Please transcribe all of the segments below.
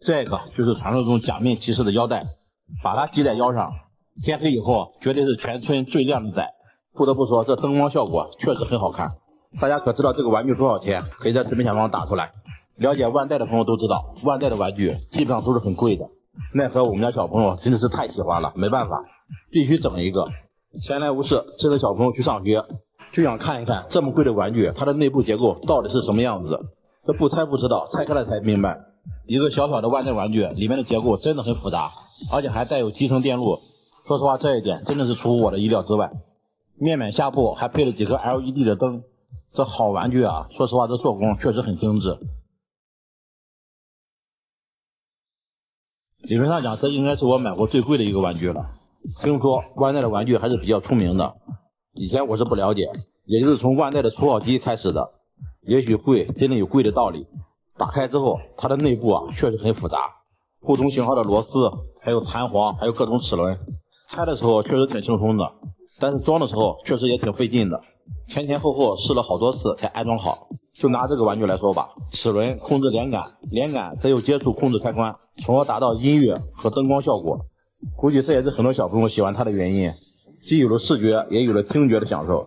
这个就是传说中假面骑士的腰带，把它系在腰上，天黑以后绝对是全村最靓的仔。不得不说，这灯光效果确实很好看。大家可知道这个玩具多少钱？可以在视频下方打出来。了解万代的朋友都知道，万代的玩具基本上都是很贵的。奈何我们家小朋友真的是太喜欢了，没办法，必须整一个。闲来无事，趁着小朋友去上学，就想看一看这么贵的玩具，它的内部结构到底是什么样子。这不拆不知道，拆开了才明白。一个小小的万代玩具，里面的结构真的很复杂，而且还带有集成电路。说实话，这一点真的是出乎我的意料之外。面板下部还配了几个 LED 的灯，这好玩具啊！说实话，这做工确实很精致。理论上讲，这应该是我买过最贵的一个玩具了。听说万代的玩具还是比较出名的，以前我是不了解，也就是从万代的除草机开始的。也许贵，真的有贵的道理。打开之后，它的内部啊确实很复杂，不同型号的螺丝，还有弹簧，还有各种齿轮。拆的时候确实挺轻松的。但是装的时候确实也挺费劲的，前前后后试了好多次才安装好。就拿这个玩具来说吧，齿轮控制连杆，连杆再用接触控制开关，从而达到音乐和灯光效果。估计这也是很多小朋友喜欢它的原因，既有了视觉，也有了听觉的享受。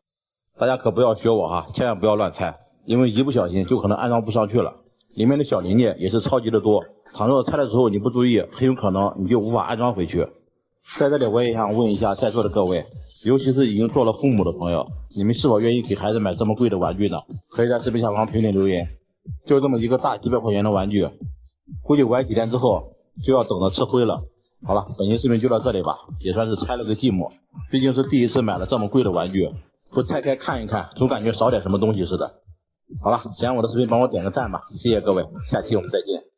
大家可不要学我哈，千万不要乱拆，因为一不小心就可能安装不上去了。里面的小零件也是超级的多，倘若拆的时候你不注意，很有可能你就无法安装回去。在这里我也想问一下在座的各位。尤其是已经做了父母的朋友，你们是否愿意给孩子买这么贵的玩具呢？可以在视频下方评论留言。就这么一个大几百块钱的玩具，估计玩几天之后就要等着吃灰了。好了，本期视频就到这里吧，也算是拆了个寂寞。毕竟是第一次买了这么贵的玩具，不拆开看一看，总感觉少点什么东西似的。好了，喜欢我的视频帮我点个赞吧，谢谢各位，下期我们再见。